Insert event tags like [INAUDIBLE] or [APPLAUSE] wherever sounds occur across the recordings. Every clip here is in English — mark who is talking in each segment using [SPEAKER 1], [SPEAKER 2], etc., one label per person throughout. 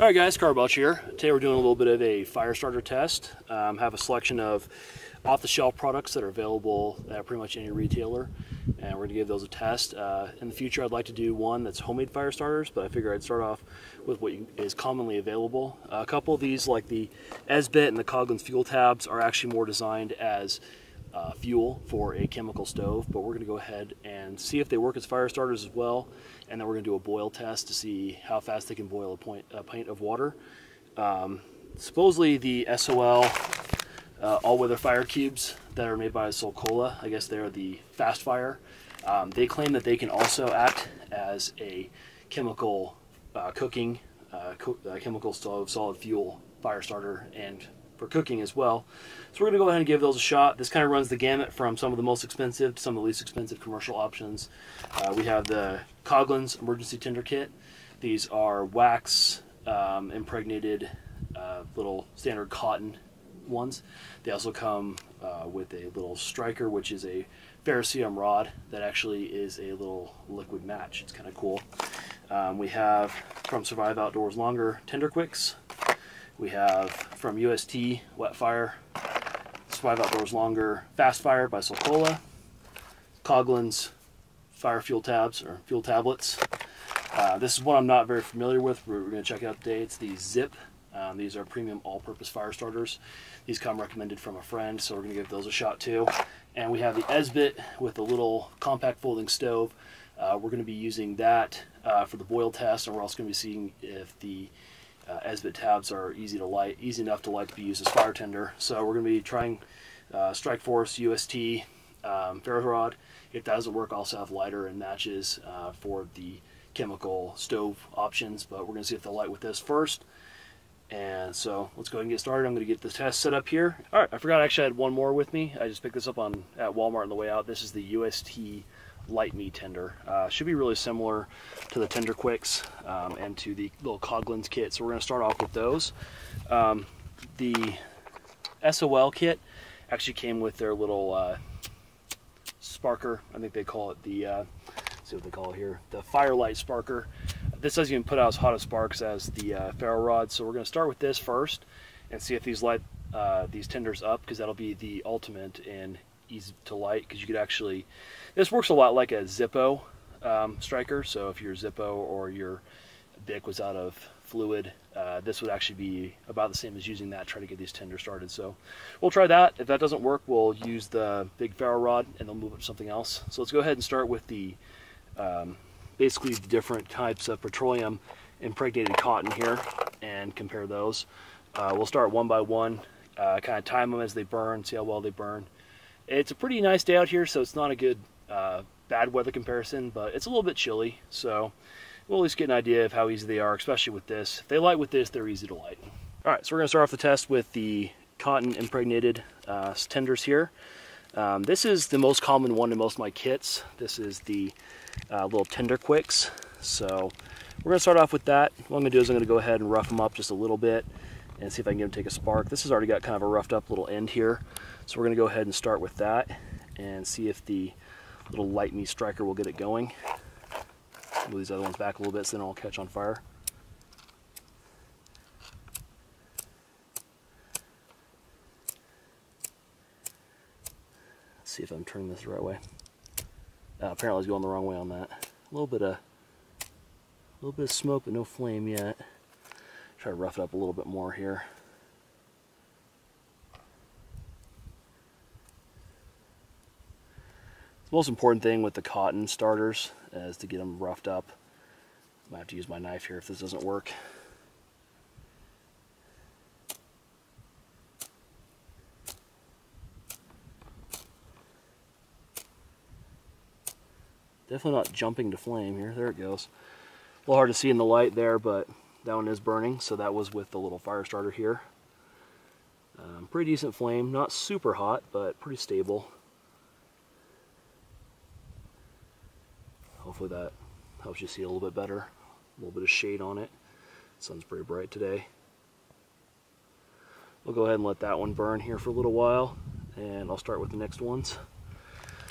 [SPEAKER 1] All right guys, Carl Belcher here. Today we're doing a little bit of a fire starter test. Um, have a selection of off-the-shelf products that are available at pretty much any retailer and we're to give those a test. Uh, in the future I'd like to do one that's homemade fire starters but I figure I'd start off with what is commonly available. Uh, a couple of these like the Esbit and the Coghlan's fuel tabs are actually more designed as uh, fuel for a chemical stove, but we're going to go ahead and see if they work as fire starters as well, and then we're going to do a boil test to see how fast they can boil a, point, a pint of water. Um, supposedly the SOL uh, all-weather fire cubes that are made by Solkoa, I guess they're the fast fire. Um, they claim that they can also act as a chemical uh, cooking, uh, co uh, chemical stove, solid fuel fire starter, and for cooking as well. So we're going to go ahead and give those a shot. This kind of runs the gamut from some of the most expensive to some of the least expensive commercial options. Uh, we have the Coghlan's Emergency Tinder Kit. These are wax um, impregnated uh, little standard cotton ones. They also come uh, with a little striker, which is a ferrocerium rod that actually is a little liquid match. It's kind of cool. Um, we have from Survive Outdoors Longer Tinder Quiks. We have from UST Wet Fire, Survive Outdoors Longer Fast Fire by Solkoa, Coghlan's Fire Fuel Tabs or Fuel Tablets. Uh, this is one I'm not very familiar with. We're, we're going to check out today. It's the Zip. Um, these are premium all-purpose fire starters. These come recommended from a friend, so we're going to give those a shot too. And we have the Esbit with a little compact folding stove. Uh, we're going to be using that uh, for the boil test, and we're also going to be seeing if the uh, Esbit tabs are easy to light, easy enough to light to be used as fire tender. So we're going to be trying uh, Strike Force UST um, ferro rod. If that doesn't work, I'll also have lighter and matches uh, for the chemical stove options, but we're going to see if they'll light with this first. And so let's go ahead and get started. I'm going to get the test set up here. All right, I forgot I actually had one more with me. I just picked this up on at Walmart on the way out. This is the UST Light-Me tender. Uh, should be really similar to the Tinder Quiks um, and to the little Coghlan's kit. So we're going to start off with those. Um, the SOL kit actually came with their little uh, sparker. I think they call it the, uh, see what they call it here, the Firelight Sparker. This doesn't even put out as hot of sparks as the uh, ferro rod. So we're going to start with this first and see if these light uh, these tenders up because that'll be the ultimate in easy to light because you could actually this works a lot like a Zippo um, striker. So if your Zippo or your Bic was out of fluid, uh, this would actually be about the same as using that, try to get these tenders started. So we'll try that. If that doesn't work, we'll use the big ferro rod and they'll move it to something else. So let's go ahead and start with the um, basically the different types of petroleum impregnated cotton here and compare those. Uh, we'll start one by one, uh, kind of time them as they burn, see how well they burn. It's a pretty nice day out here, so it's not a good uh, bad weather comparison, but it's a little bit chilly, so we'll at least get an idea of how easy they are, especially with this. If they light with this, they're easy to light. All right, so we're gonna start off the test with the cotton impregnated uh, tenders here. Um, this is the most common one in most of my kits. This is the uh, little Tinder Quiks. So we're gonna start off with that. What I'm gonna do is I'm gonna go ahead and rough them up just a little bit and see if I can get them to take a spark. This has already got kind of a roughed up little end here. So we're gonna go ahead and start with that and see if the little Light-Me striker will get it going. Move these other ones back a little bit so they don't all catch on fire. Let's see if I'm turning this the right way. Uh, apparently I was going the wrong way on that. A little bit of a little bit of smoke but no flame yet. Try to rough it up a little bit more here. The most important thing with the cotton starters is to get them roughed up. I might have to use my knife here if this doesn't work. Definitely not jumping to flame here. There it goes. A little hard to see in the light there, but that one is burning. So that was with the little fire starter here. Um, pretty decent flame. Not super hot, but pretty stable. Hopefully that helps you see a little bit better. A little bit of shade on it. Sun's pretty bright today. We'll go ahead and let that one burn here for a little while and I'll start with the next ones.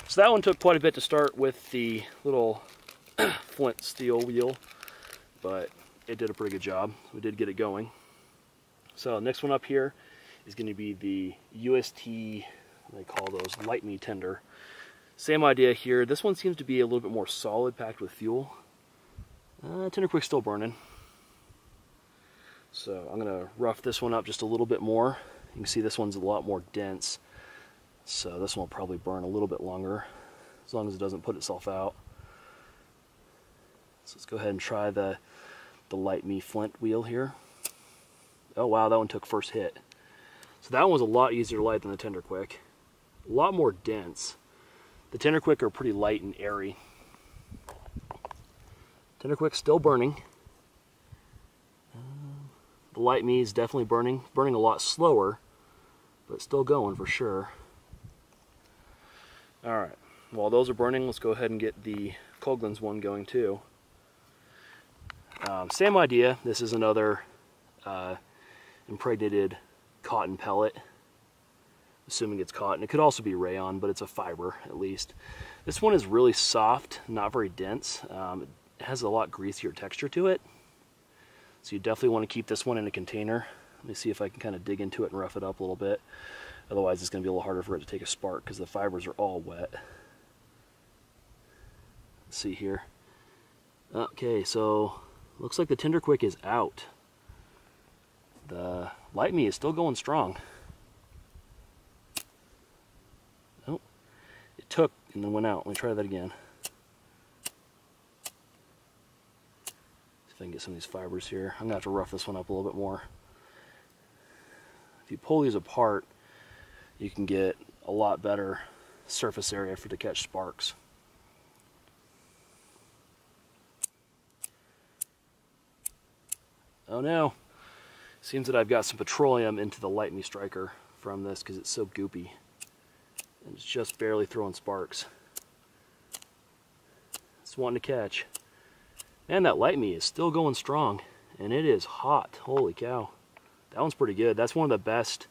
[SPEAKER 1] So that one took quite a bit to start with the little [CLEARS THROAT] flint steel wheel, but it did a pretty good job. We did get it going. So next one up here is going to be the UST, they call those light me tender. Same idea here. This one seems to be a little bit more solid, packed with fuel. Uh, Tinder Quik still burning. So I'm going to rough this one up just a little bit more. You can see this one's a lot more dense. So this one will probably burn a little bit longer, as long as it doesn't put itself out. So let's go ahead and try the, the Light Me Flint wheel here. Oh wow, that one took first hit. So that one was a lot easier to light than the Tinder Quik. A lot more dense. The Tinder Quik are pretty light and airy. Tinder Quik still burning. The Light Me is definitely burning, burning a lot slower, but still going for sure. All right, while those are burning, let's go ahead and get the Coghlan's one going too. Um, same idea, this is another uh, impregnated cotton pellet, assuming it's cotton. It could also be rayon, but it's a fiber at least. This one is really soft, not very dense. Um, it has a lot greasier texture to it. So you definitely want to keep this one in a container. Let me see if I can kind of dig into it and rough it up a little bit. Otherwise it's going to be a little harder for it to take a spark because the fibers are all wet. Let's see here. Okay, so looks like the Tinder Quik is out. The Light Me is still going strong. Nope. It took and then went out. Let me try that again. See if I can get some of these fibers here. I'm to have to rough this one up a little bit more. If you pull these apart, you can get a lot better surface area for to catch sparks. Oh no, seems that I've got some petroleum into the Lightning Striker from this because it's so goopy. And it's just barely throwing sparks. It's wanting to catch. And that Light Me is still going strong. And it is hot. Holy cow. That one's pretty good. That's one of the best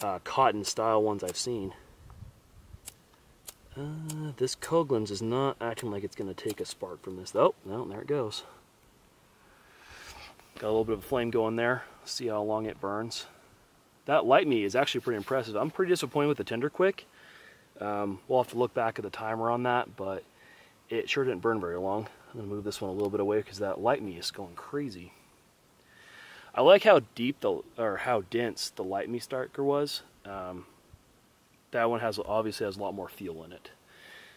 [SPEAKER 1] uh, cotton style ones I've seen. Uh, this Coghlan's is not acting like it's going to take a spark from this. Oh, no, there it goes. Got a little bit of a flame going there. See how long it burns. That Light Me is actually pretty impressive. I'm pretty disappointed with the Tinder Quik. Um, we'll have to look back at the timer on that, but it sure didn't burn very long. I'm to move this one a little bit away because that Light Me is going crazy. I like how deep the or how dense the Light Me Striker was. Um, that one has obviously has a lot more fuel in it,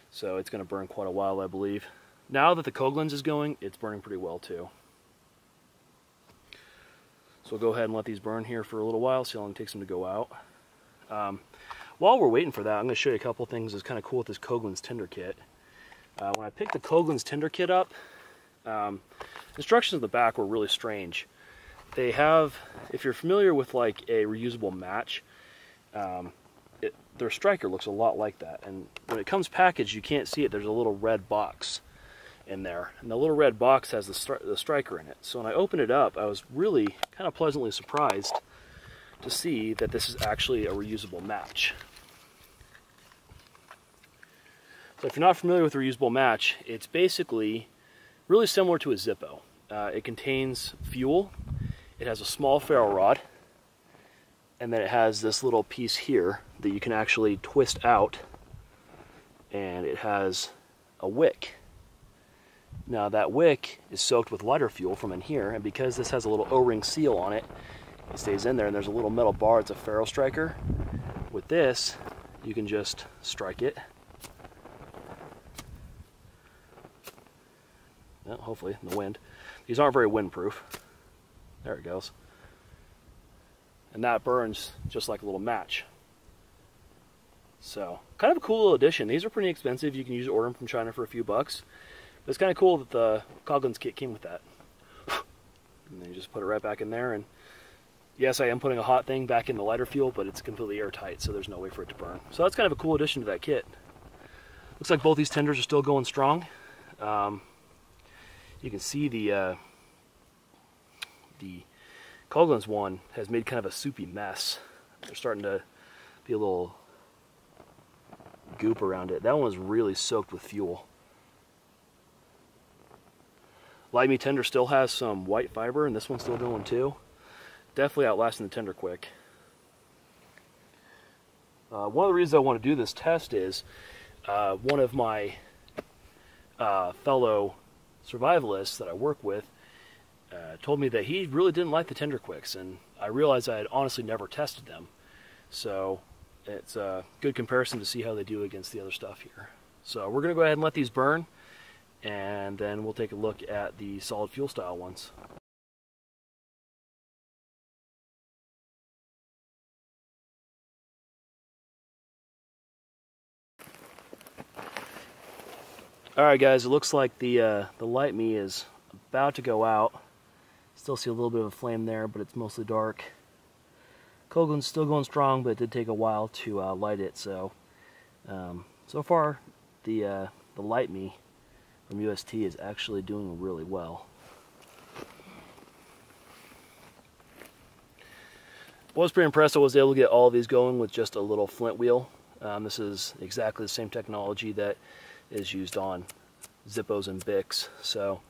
[SPEAKER 1] so it's going to burn quite a while, I believe. Now that the Coghlan's is going, it's burning pretty well too. So we'll go ahead and let these burn here for a little while, see how long it takes them to go out. Um, while we're waiting for that, I'm going to show you a couple things that's kind of cool with this Coghlan's Tinder Kit. Uh, when I picked the Coghlan's Tinder Kit up, um, instructions in the back were really strange. They have, if you're familiar with like a reusable match, um, it, their striker looks a lot like that. And when it comes packaged, you can't see it. There's a little red box in there. And the little red box has the, stri the striker in it. So when I opened it up, I was really kind of pleasantly surprised to see that this is actually a reusable match. So if you're not familiar with reusable match, it's basically really similar to a Zippo. Uh, it contains fuel, it has a small ferro rod, and then it has this little piece here that you can actually twist out, and it has a wick. Now that wick is soaked with lighter fuel from in here, and because this has a little O-ring seal on it, it stays in there, and there's a little metal bar, it's a ferro striker. With this, you can just strike it, Yeah, hopefully, in the wind. These aren't very windproof. There it goes. And that burns just like a little match. So, kind of a cool little addition. These are pretty expensive. You can use order them from China for a few bucks. But it's kind of cool that the Coghlan's kit came with that. And then you just put it right back in there. And yes, I am putting a hot thing back in the lighter fuel, but it's completely airtight, so there's no way for it to burn. So that's kind of a cool addition to that kit. Looks like both these tenders are still going strong. Um, you can see the uh, the Coghlan's one has made kind of a soupy mess. They're starting to be a little goop around it. That one was really soaked with fuel. Light Me Tender still has some white fiber, and this one's still going too. Definitely outlasting the Tinder Quik. Uh, one of the reasons I want to do this test is uh, one of my uh, fellow survivalists that I work with uh, told me that he really didn't like the Tinder Quiks, and I realized I had honestly never tested them. So it's a good comparison to see how they do against the other stuff here. So we're going to go ahead and let these burn, and then we'll take a look at the solid fuel style ones. Alright guys, it looks like the, uh, the light me is about to go out. Still see a little bit of a flame there, but it's mostly dark. Coghlan's still going strong, but it did take a while to uh, light it, so um, so far the, uh, the light me from UST is actually doing really well. was pretty impressed I was able to get all of these going with just a little flint wheel. Um, this is exactly the same technology that is used on Zippos and Bics. So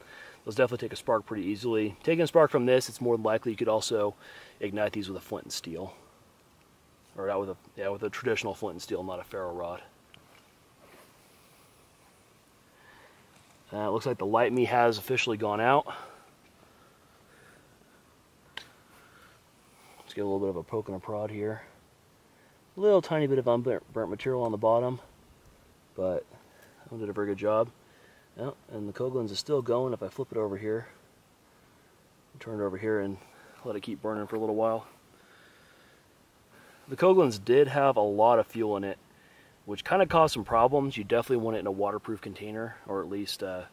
[SPEAKER 1] those definitely take a spark pretty easily. Taking a spark from this, it's more likely you could also ignite these with a flint and steel. Or not with a yeah, with a traditional flint and steel, not a ferro rod. Uh, looks like the light me has officially gone out. Let's get a little bit of a poke and a prod here. A little tiny bit of unburnt material on the bottom, but I did a very good job. Yeah, and the Coghlan's is still going if I flip it over here. Turn it over here and let it keep burning for a little while. The Coghlan's did have a lot of fuel in it, which kind of caused some problems. You definitely want it in a waterproof container, or at least uh,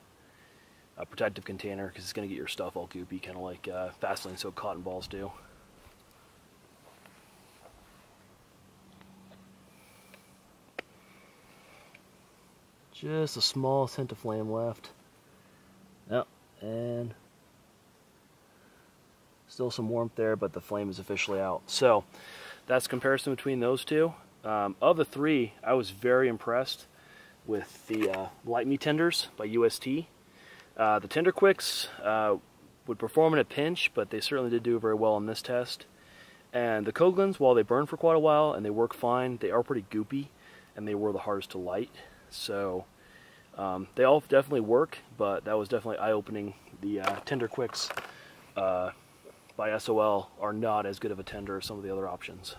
[SPEAKER 1] a protective container, because it's going to get your stuff all goopy, kind of like uh, Vaseline soaked cotton balls do. Just a small scent of flame left. Yep, and still some warmth there, but the flame is officially out. So that's comparison between those two. Um, of the three, I was very impressed with the uh, Light Me Tenders by UST. Uh, the Tinder Quiks uh, would perform in a pinch, but they certainly did do very well in this test. And the Coghlan's, while they burn for quite a while and they work fine, they are pretty goopy and they were the hardest to light. So um, they all definitely work, but that was definitely eye-opening. The uh, Tinder Quiks uh, by SOL are not as good of a tender as some of the other options.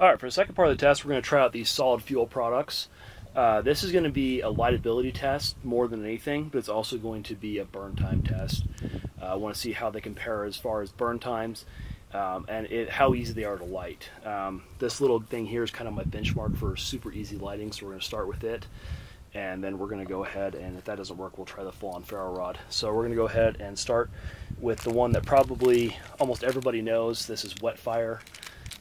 [SPEAKER 1] Alright, for the second part of the test, we're going to try out these solid fuel products. Uh, this is going to be a lightability test more than anything, but it's also going to be a burn time test. Uh, I want to see how they compare as far as burn times um, and it, how easy they are to light. Um, this little thing here is kind of my benchmark for super easy lighting, so we're going to start with it and then we're going to go ahead and if that doesn't work we'll try the full-on ferro rod so we're going to go ahead and start with the one that probably almost everybody knows this is wet fire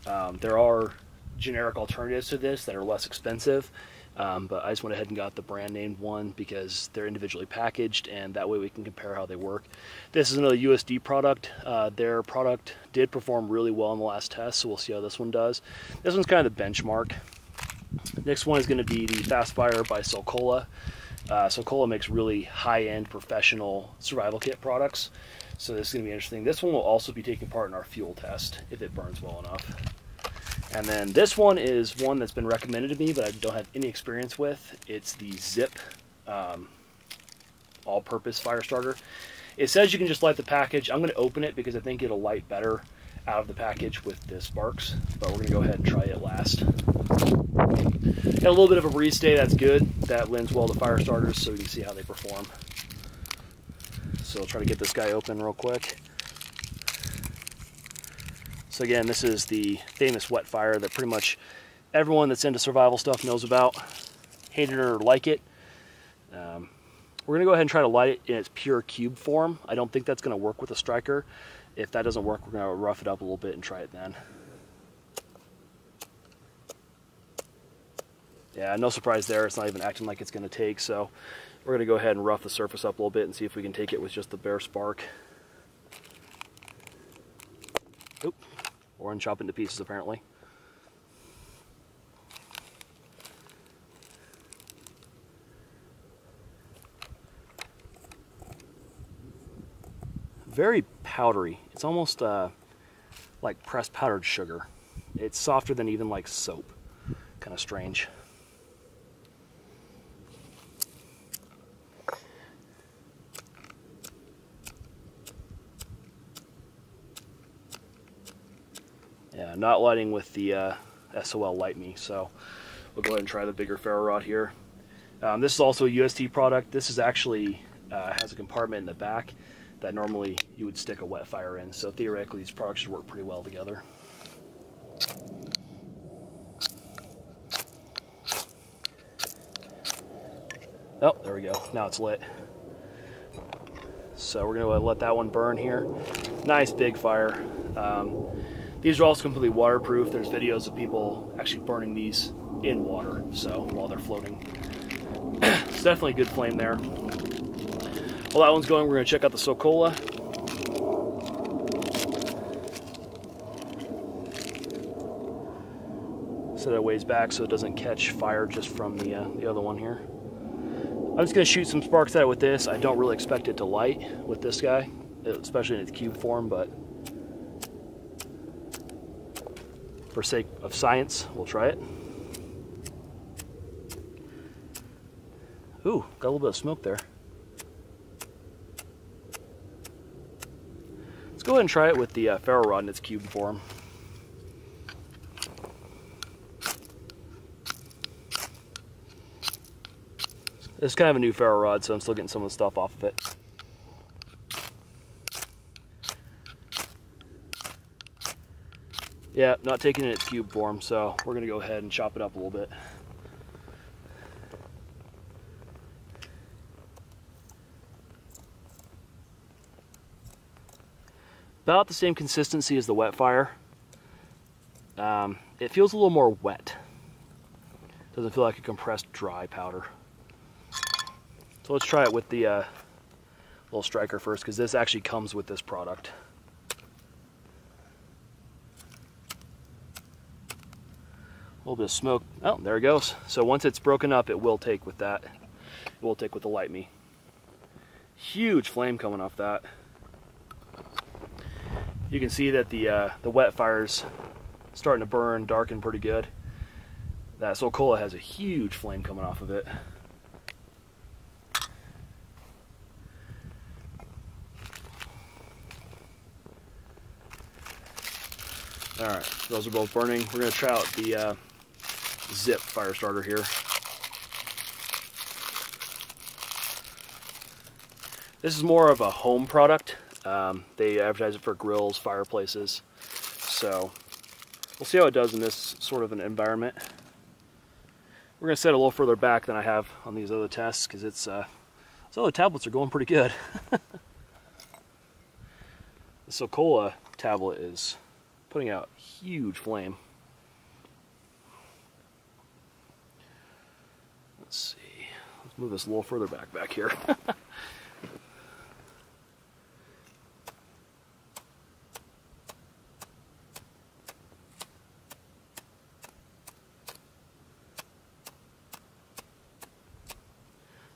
[SPEAKER 1] um, there are generic alternatives to this that are less expensive um, but I just went ahead and got the brand named one because they're individually packaged and that way we can compare how they work. This is another UST product. Uh, their product did perform really well in the last test, so we'll see how this one does. This one's kind of the benchmark. Next one is going to be the Fast Fire by Solkoa. Uh, Solkoa makes really high-end professional survival kit products, so this is going to be interesting. This one will also be taking part in our fuel test if it burns well enough. And then this one is one that's been recommended to me, but I don't have any experience with. It's the Zip um, all-purpose fire starter. It says you can just light the package. I'm going to open it because I think it'll light better out of the package with the sparks, but we're to go ahead and try it last. Got a little bit of a breeze stay, that's good. That lends well to fire starters so we can see how they perform. So I'll try to get this guy open real quick. So again, this is the famous wet fire that pretty much everyone that's into survival stuff knows about. Hate it or like it. Um, we're to go ahead and try to light it in its pure cube form. I don't think that's to work with a striker. If that doesn't work, we're going to rough it up a little bit and try it then. Yeah, no surprise there. It's not even acting like it's going to take, so we're going to go ahead and rough the surface up a little bit and see if we can take it with just the bare spark. Oop, or unchop into pieces apparently. very powdery. It's almost uh, like pressed powdered sugar. It's softer than even like soap. Kind of strange. Yeah, not lighting with the uh, SOL Light Me, so we'll go ahead and try the bigger ferro rod here. Um, this is also a UST product. This is actually uh, has a compartment in the back that normally you would stick a wet fire in. So theoretically, these products should work pretty well together. Oh, there we go. Now it's lit. So we're gonna let that one burn here. Nice big fire. Um, these are also completely waterproof. There's videos of people actually burning these in water, so while they're floating. [CLEARS THROAT] it's definitely a good flame there. That one's going, we're gonna check out the Solkoa. Set it ways back so it doesn't catch fire just from the, uh, the other one here. I'm just gonna shoot some sparks at it with this. I don't really expect it to light with this guy, especially in its cube form, but for sake of science, we'll try it. Ooh, got a little bit of smoke there. Let's go ahead and try it with the uh, ferro rod in its cube form. It's kind of a new ferro rod, so I'm still getting some of the stuff off of it. Yeah, not taking it in its cube form, so we're gonna go ahead and chop it up a little bit. About the same consistency as the wet fire. Um, it feels a little more wet. Doesn't feel like a compressed dry powder. So let's try it with the uh, little striker first because this actually comes with this product. A little bit of smoke. Oh, there it goes. So once it's broken up, it will take with that. It will take with the Light Me. Huge flame coming off that. You can see that the uh, the wet fire's starting to burn, darken pretty good. That Solkoa has a huge flame coming off of it. All right, those are both burning. We're gonna try out the uh, Zip fire starter here. This is more of a home product. Um, they advertise it for grills, fireplaces. So we'll see how it does in this sort of an environment. We're gonna set a little further back than I have on these other tests because it's uh, these other tablets are going pretty good. [LAUGHS] the Solkoa tablet is putting out huge flame. Let's see. Let's move this a little further back back here. [LAUGHS]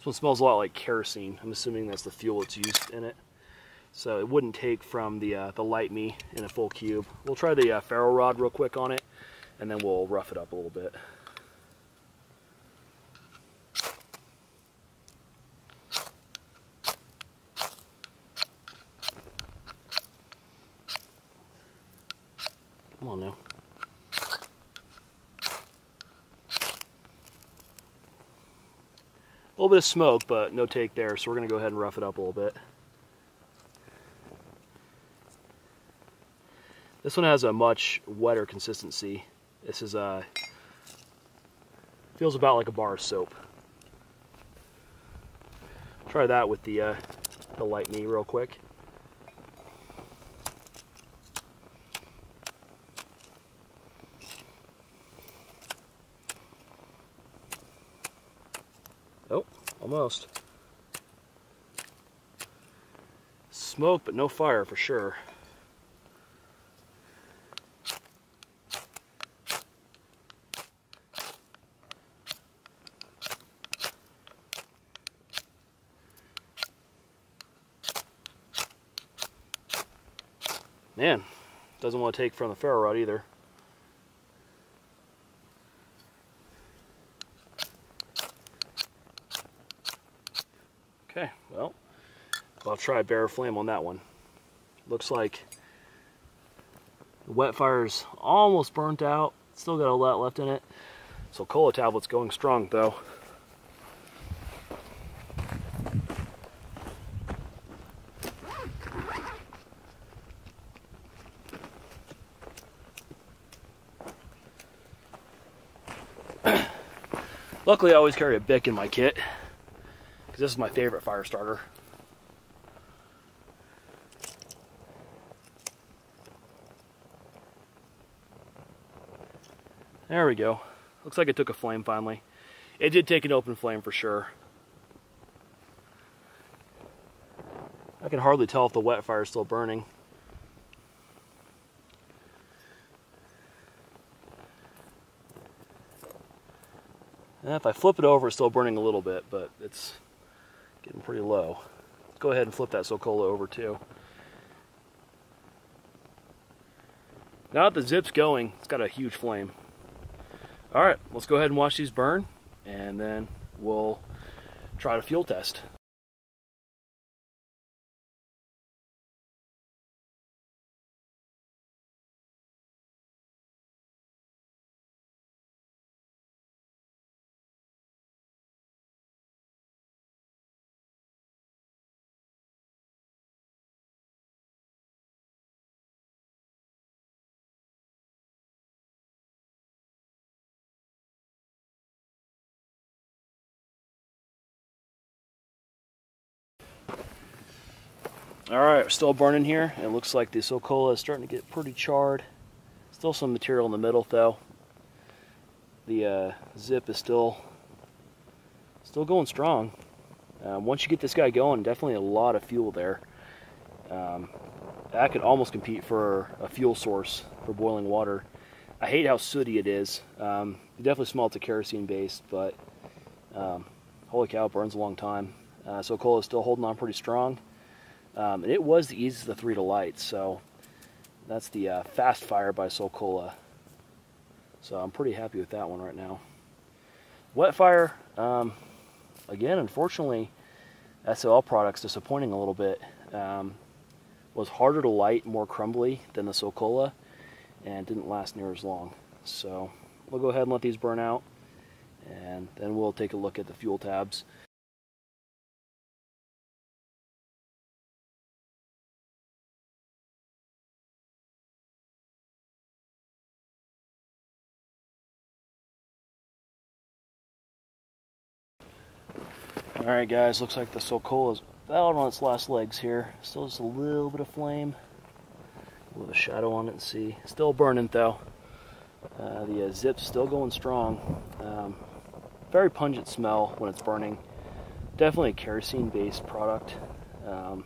[SPEAKER 1] This one smells a lot like kerosene. I'm assuming that's the fuel that's used in it. So it wouldn't take from the, uh, the Light Me in a full cube. We'll try the uh, ferro rod real quick on it, and then we'll rough it up a little bit. Bit of smoke, but no take there, so we're going to go ahead and rough it up a little bit. This one has a much wetter consistency. This is a uh, feels about like a bar of soap. Try that with the uh, the light me real quick. Oh, almost. Smoke, but no fire for sure. Man, doesn't want to take from the ferro rod either. Okay, well, I'll try bare flame on that one. Looks like the wet fire's almost burnt out. Still got a lot left in it. Solkoa tablet's going strong though. [COUGHS] Luckily I always carry a Bic in my kit because this is my favorite fire starter. There we go. Looks like it took a flame finally. It did take an open flame for sure. I can hardly tell if the wet fire is still burning. And if I flip it over, it's still burning a little bit, but it's getting pretty low. Let's go ahead and flip that Solkoa over too. Now that the zip's going, it's got a huge flame. All right, let's go ahead and watch these burn, and then we'll try to fuel test. All right, still burning here. It looks like the Solkoa is starting to get pretty charred. Still some material in the middle though. The uh, zip is still still going strong. Um, once you get this guy going, definitely a lot of fuel there. Um, that could almost compete for a fuel source for boiling water. I hate how sooty it is. Um, definitely smell it's a kerosene based, but um, holy cow, it burns a long time. Uh, Solkoa is still holding on pretty strong. Um, and it was the easiest of the three to light, so that's the uh, Fast Fire by Solkoa. So I'm pretty happy with that one right now. Wet Fire, um, again, unfortunately, SL products disappointing a little bit. Um, was harder to light, more crumbly than the Solkoa, and didn't last near as long. So we'll go ahead and let these burn out, and then we'll take a look at the fuel tabs. Alright guys, looks like the Solkoa is about on its last legs here. Still just a little bit of flame. A shadow on it and see. Still burning though. Uh, the uh, zip's still going strong. Um, very pungent smell when it's burning. Definitely a kerosene based product. Um,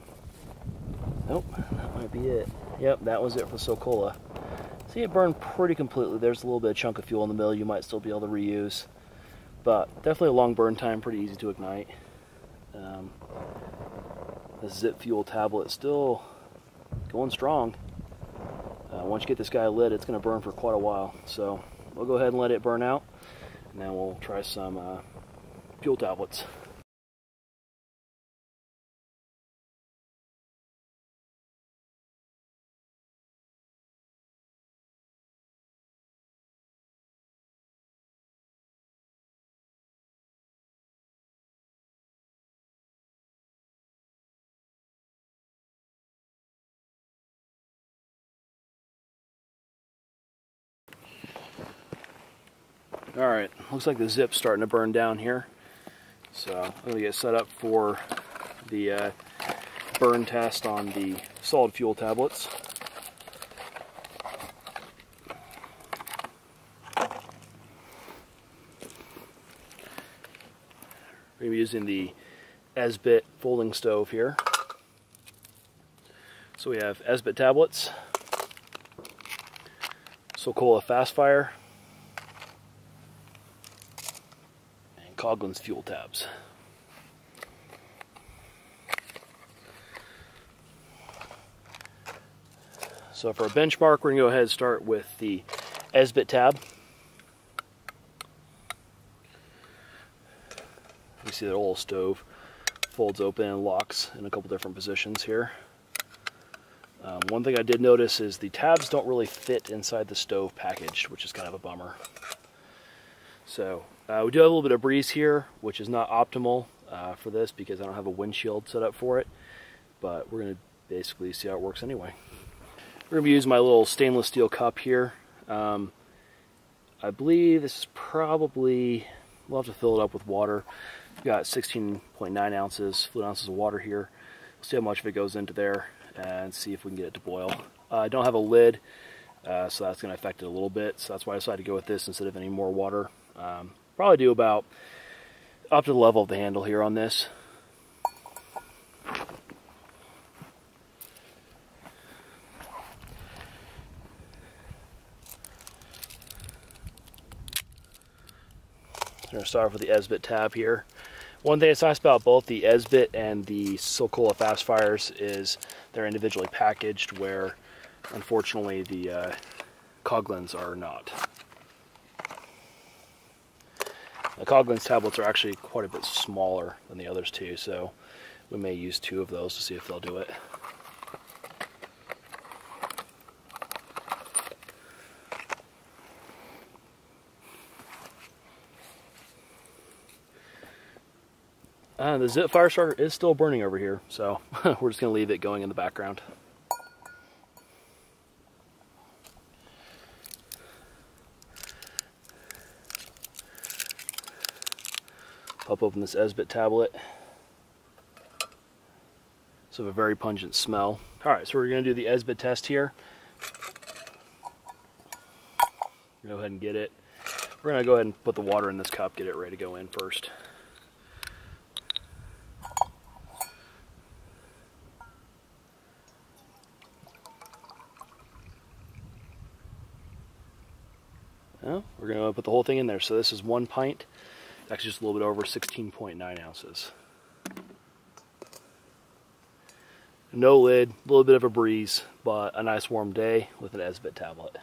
[SPEAKER 1] nope, that might be it. Yep, that was it for Solkoa. See it burned pretty completely. There's a little bit of chunk of fuel in the middle you might still be able to reuse. But definitely a long burn time, pretty easy to ignite. Um, the zip fuel tablet still going strong. Uh, once you get this guy lit, it's going to burn for quite a while. So we'll go ahead and let it burn out, and then we'll try some uh, fuel tablets. All right, looks like the zip's starting to burn down here. So I'm gonna get set up for the uh, burn test on the solid fuel tablets. We're be using the Esbit folding stove here. So we have Esbit tablets, Solkoa Fast Fire, Coghlan's fuel tabs. So for a benchmark, we're going to go ahead and start with the Esbit tab. You see that old stove folds open and locks in a couple different positions here. Um, one thing I did notice is the tabs don't really fit inside the stove package, which is kind of a bummer. So uh, we do have a little bit of breeze here, which is not optimal uh, for this because I don't have a windshield set up for it. But we're going to basically see how it works anyway. We're going to use my little stainless steel cup here. Um, I believe this is probably, we'll have to fill it up with water. We've got 16.9 ounces, fluid ounces of water here. We'll see how much of it goes into there and see if we can get it to boil. Uh, I don't have a lid, uh, so that's going to affect it a little bit. So that's why I decided to go with this instead of any more water. Um, probably do about up to the level of the handle here on this. going to start off with the Esbit tab here. One thing that's nice about both the Esbit and the Solkoa Fast Fires is they're individually packaged where unfortunately the uh, Coghlan's are not. The Coghlan's tablets are actually quite a bit smaller than the others too, so we may use two of those to see if they'll do it. Uh, the zip fire starter is still burning over here, so [LAUGHS] we're just going to leave it going in the background. Open this Esbit tablet. So a very pungent smell. Alright, so we're going to do the Esbit test here. Go ahead and get it. We're going to go ahead and put the water in this cup, get it ready to go in first. Well, we're going to put the whole thing in there. So this is one pint. Actually just a little bit over 16.9 ounces. No lid, a little bit of a breeze, but a nice warm day with an Esbit tablet.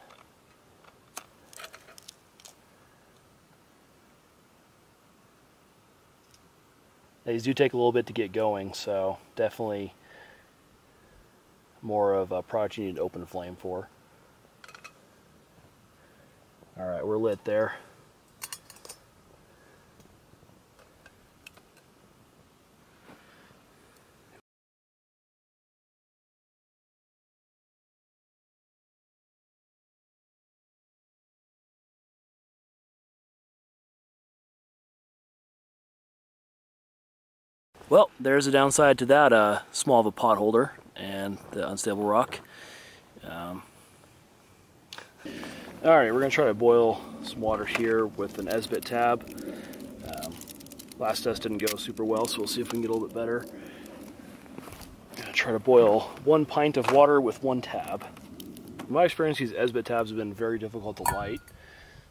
[SPEAKER 1] These do take a little bit to get going, so definitely more of a project you need to open flame for. All right, we're lit there. Well, there's a downside to that uh, small of a pot holder and the unstable rock. Um, Alright, we're going to try to boil some water here with an Esbit tab. Um, last test didn't go super well, so we'll see if we can get a little bit better. going to try to boil one pint of water with one tab. In my experience, these Esbit tabs have been very difficult to light,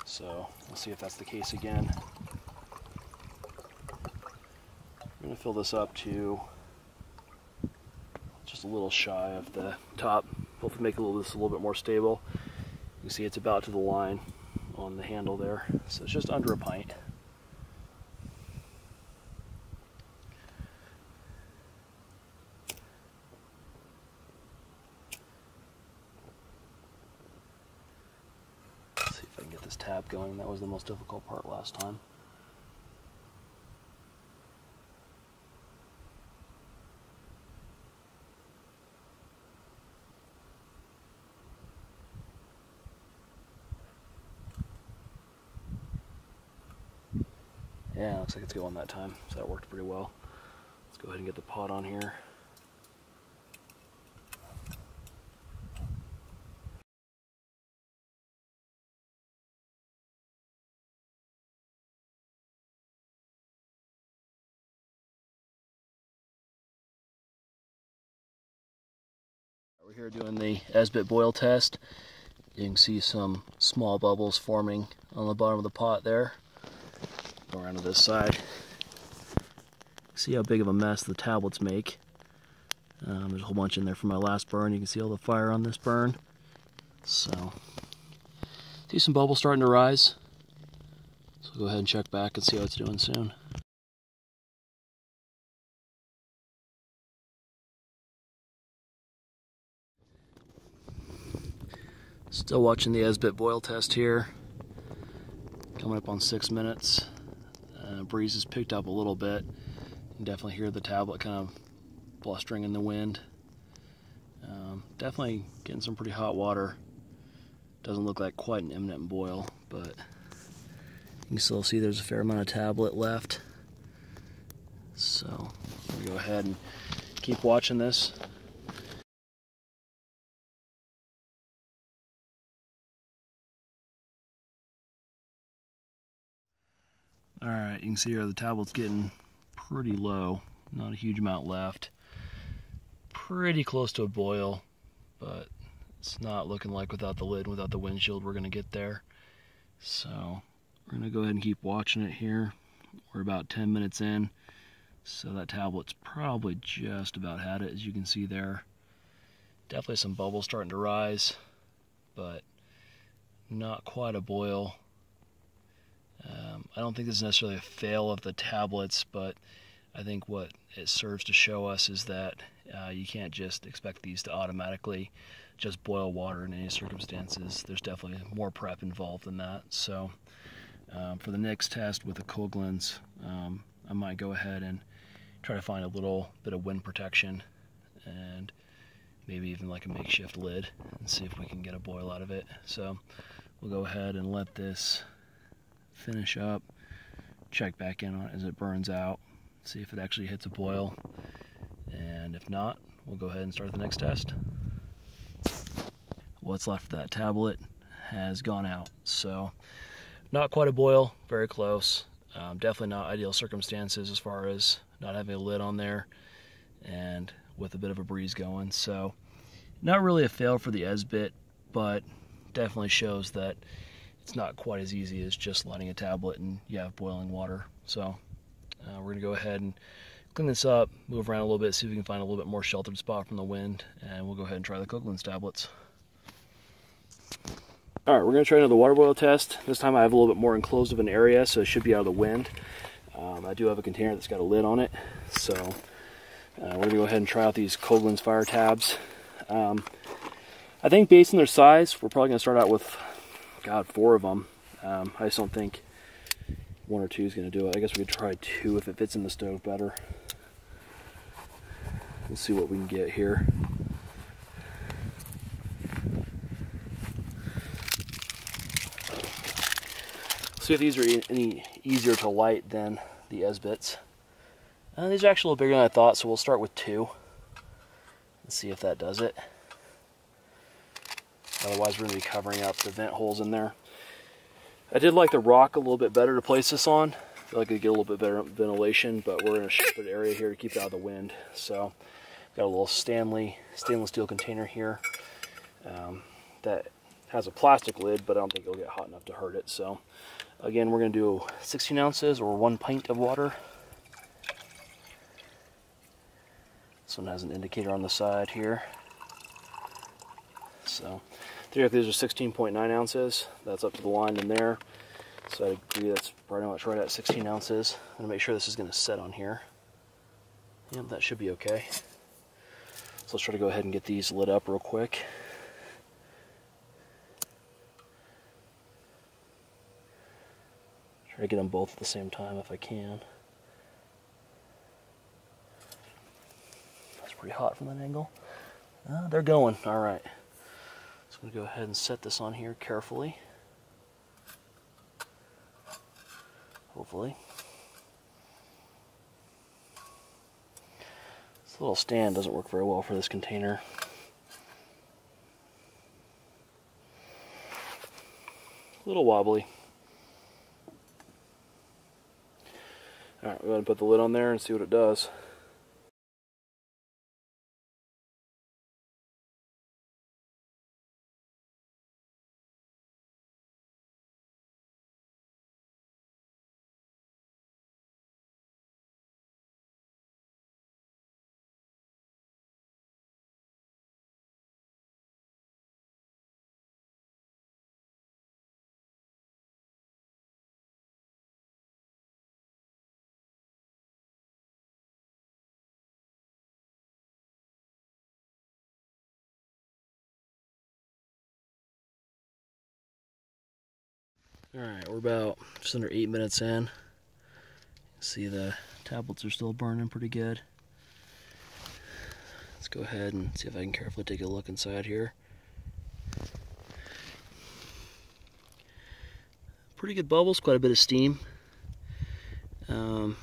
[SPEAKER 1] so we'll see if that's the case again. I'm going to fill this up to just a little shy of the top. Hopefully make a little, this a little bit more stable. You can see it's about to the line on the handle there. So it's just under a pint. Let's see if I can get this tab going. That was the most difficult part last time. Yeah, looks like it's going that time, so that worked pretty well. Let's go ahead and get the pot on here. We're here doing the Esbit boil test. You can see some small bubbles forming on the bottom of the pot there. Go around to this side. See how big of a mess the tablets make. Um, there's a whole bunch in there from my last burn. You can see all the fire on this burn. So, see some bubbles starting to rise. So go ahead and check back and see how it's doing soon. Still watching the Esbit boil test here. Coming up on six minutes. Uh, breeze has picked up a little bit. You can definitely hear the tablet kind of blustering in the wind. Um, definitely getting some pretty hot water. Doesn't look like quite an imminent boil, but you can still see there's a fair amount of tablet left. So, we go ahead and keep watching this. Can see here the tablet's getting pretty low. Not a huge amount left. Pretty close to a boil, but it's not looking like without the lid, without the windshield, we're going to get there. So we're going to go ahead and keep watching it here. We're about 10 minutes in, so that tablet's probably just about had it, as you can see there. Definitely some bubbles starting to rise, but not quite a boil. Um, I don't think this is necessarily a fail of the tablets, but I think what it serves to show us is that uh, you can't just expect these to automatically just boil water in any circumstances. There's definitely more prep involved than that. So um, for the next test with the Coghlan's, um, I might go ahead and try to find a little bit of wind protection and maybe even like a makeshift lid and see if we can get a boil out of it. So we'll go ahead and let this finish up, check back in on it as it burns out, see if it actually hits a boil, and if not, we'll go ahead and start the next test. What's left of that tablet has gone out, so not quite a boil, very close. Um, definitely not ideal circumstances as far as not having a lid on there and with a bit of a breeze going. So not really a fail for the Esbit, but definitely shows that it's not quite as easy as just lighting a tablet and you have boiling water. So uh, we're gonna go ahead and clean this up, move around a little bit, see if we can find a little bit more sheltered spot from the wind, and we'll go ahead and try the Coghlan's tablets. All right, we're gonna try another water boil test. This time I have a little bit more enclosed of an area, so it should be out of the wind. Um, I do have a container that's got a lid on it, so uh, we're gonna go ahead and try out these Coghlan's fire tabs. Um, I think based on their size, we're probably gonna start out with God, four of them. Um, I just don't think one or two is going to do it. I guess we could try two if it fits in the stove better. Let's see what we can get here. see if these are any easier to light than the Esbits. Uh, these are actually a little bigger than I thought, so we'll start with two. Let's see if that does it. Otherwise, we're going to be covering up the vent holes in there. I did like the rock a little bit better to place this on. I feel like get a little bit better ventilation, but we're in a sheltered area here to keep out of the wind. So, got a little Stanley stainless steel container here um, that has a plastic lid, but I don't think it'll get hot enough to hurt it. So, again, we're going to do 16 ounces or one pint of water. This one has an indicator on the side here. So theoretically these are 16.9 ounces. That's up to the line in there. So I agree that's pretty much right at 16 ounces. I'm gonna make sure this is gonna set on here. Yep, that should be okay. So let's try to go ahead and get these lit up real quick. Try to get them both at the same time if I can. That's pretty hot from that angle. Uh, they're going, all right. I'm going to go ahead and set this on here carefully. Hopefully. This little stand doesn't work very well for this container. A little wobbly. Alright, we're going to put the lid on there and see what it does. All right, we're about just under eight minutes in. See the tablets are still burning pretty good. Let's go ahead and see if I can carefully take a look inside here. Pretty good bubbles, quite a bit of steam. Um,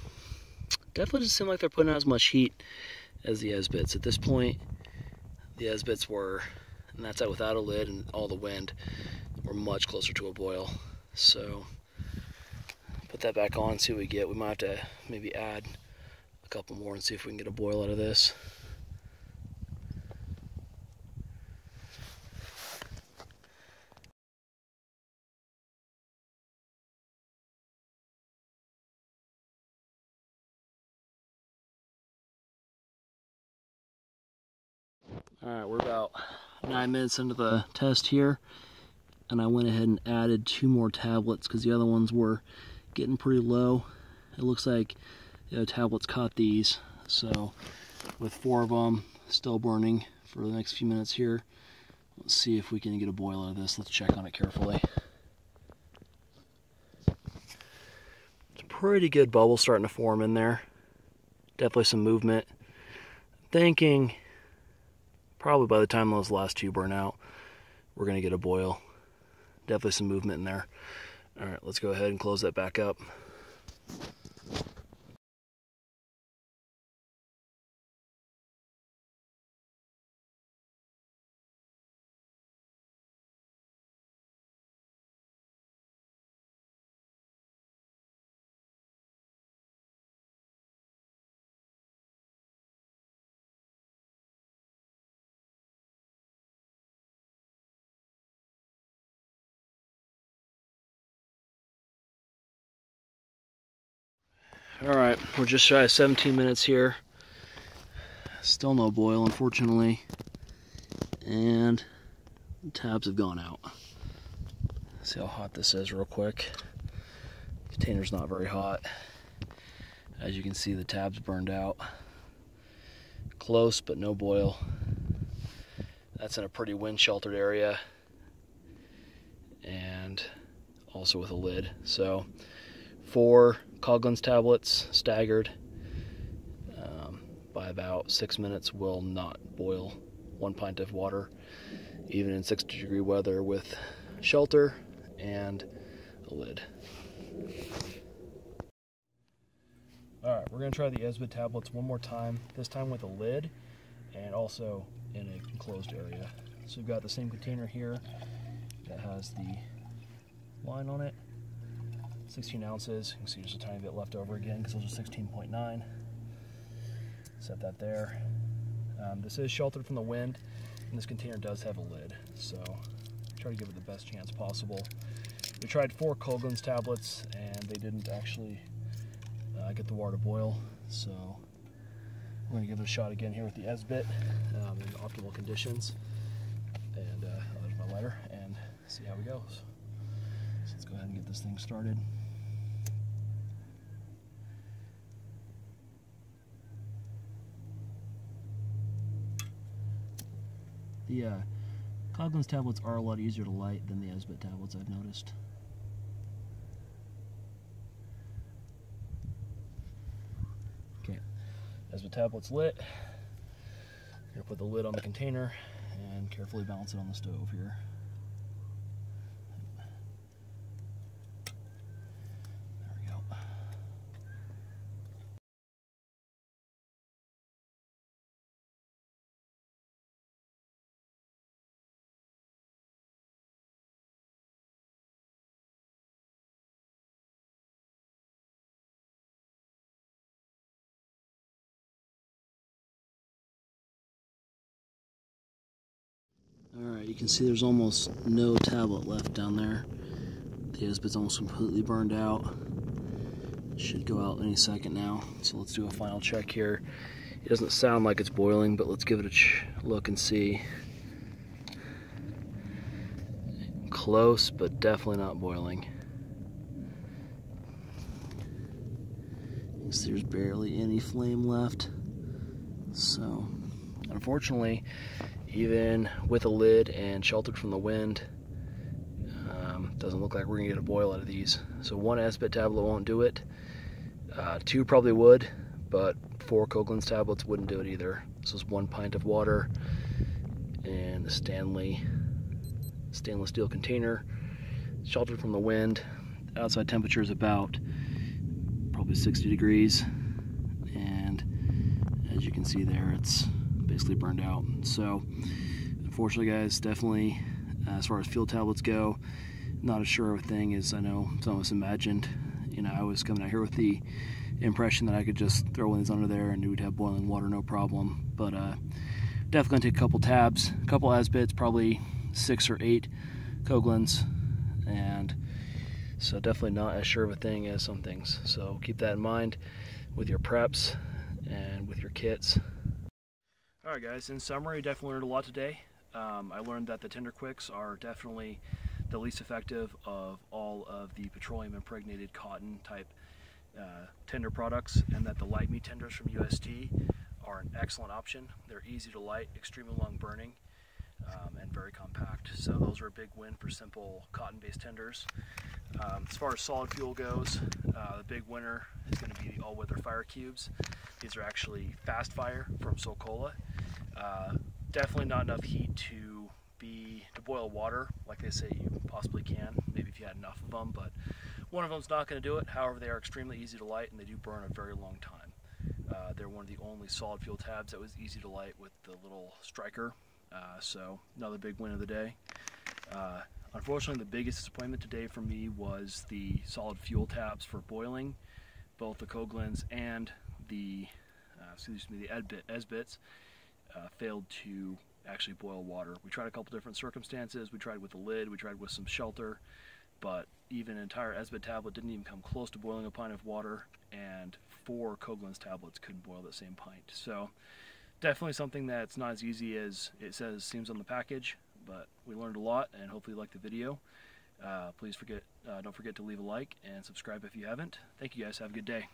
[SPEAKER 1] definitely doesn't seem like they're putting out as much heat as the Esbits. At this point, the Esbits were, and that's out without a lid and all the wind, were much closer to a boil. So put that back on, see what we get. We might have to maybe add a couple more and see if we can get a boil out of this. All right, we're about nine minutes into the test here, and I went ahead and added two more tablets because the other ones were getting pretty low. It looks like the tablets caught these, so with four of them still burning for the next few minutes here, let's see if we can get a boil out of this. Let's check on it carefully. It's a pretty good bubble starting to form in there. Definitely some movement. Thinking probably by the time those last two burn out, we're going to get a boil. Definitely some movement in there. All right, let's go ahead and close that back up. All right, we're just shy of 17 minutes here. Still no boil, unfortunately. And the tabs have gone out. See how hot this is real quick. Container's not very hot. As you can see, the tabs burned out. Close, but no boil. That's in a pretty wind sheltered area. And also with a lid. So, for Coghlan's tablets, staggered um, by about six minutes, will not boil one pint of water, even in 60 degree weather with shelter and a lid. All right, we're gonna try the Esbit tablets one more time, this time with a lid and also in a enclosed area. So we've got the same container here that has the line on it 16 ounces. You can see there's a tiny bit left over again because those are 16.9. Set that there. Um, this is sheltered from the wind, and this container does have a lid, so try to give it the best chance possible. We tried four Coghlan's tablets, and they didn't actually uh, get the water to boil, so we're going to give it a shot again here with the Esbit um, in optimal conditions. And uh, there's my lighter, and see how it goes. So let's go ahead and get this thing started. The uh, Coghlan's tablets are a lot easier to light than the Esbit tablets, I've noticed. Okay, Esbit tablet's lit. Here, put the lid on the container and carefully balance it on the stove here. You can see there's almost no tablet left down there. The Esbit's almost completely burned out. Should go out any second now. So let's do a final check here. It doesn't sound like it's boiling, but let's give it a look and see. Close, but definitely not boiling. there's barely any flame left. So, unfortunately, even with a lid and sheltered from the wind, Um, doesn't look like we're gonna get a boil out of these. So one Esbit tablet won't do it. Uh, two probably would, but four Coghlan's tablets wouldn't do it either. This is one pint of water and the Stanley stainless steel container, sheltered from the wind. outside temperature is about probably 60 degrees, and as you can see there, it's basically burned out. So, unfortunately, guys, definitely uh, as far as field tablets go, not as sure of a thing as I know some of us imagined. You know, I was coming out here with the impression that I could just throw these under there and we'd have boiling water no problem. But uh, definitely gonna take a couple tabs, a couple Esbits, probably six or eight Coghlan's, and so definitely not as sure of a thing as some things. So keep that in mind with your preps and with your kits. All right, guys. In summary, definitely learned a lot today. Um, I learned that the Tinder Quiks are definitely the least effective of all of the petroleum impregnated cotton type uh, tinder products, and that the light meat tinders from UST are an excellent option. They're easy to light, extremely long burning, um, and very compact. So those are a big win for simple cotton-based tinders. Um, as far as solid fuel goes, uh, the big winner is going to be the all-weather fire cubes. These are actually Fastfire from Solkoa. Uh, definitely not enough heat to be to boil water like they say you possibly can. Maybe if you had enough of them, but one of them's not going to do it. However, they are extremely easy to light and they do burn a very long time. Uh, they're one of the only solid fuel tabs that was easy to light with the little striker. Uh, so another big win of the day. Uh, unfortunately, the biggest disappointment today for me was the solid fuel tabs for boiling, both the Coghlan's and the uh, excuse me the Edbit, Esbits uh, failed to actually boil water. We tried a couple different circumstances. We tried with a lid. We tried with some shelter, but even an entire Esbit tablet didn't even come close to boiling a pint of water, and four Coghlan's tablets couldn't boil the same pint. So definitely something that's not as easy as it says seems on the package, but we learned a lot, and hopefully you liked the video. Uh, please forget, uh, don't forget to leave a like and subscribe if you haven't. Thank you guys. Have a good day.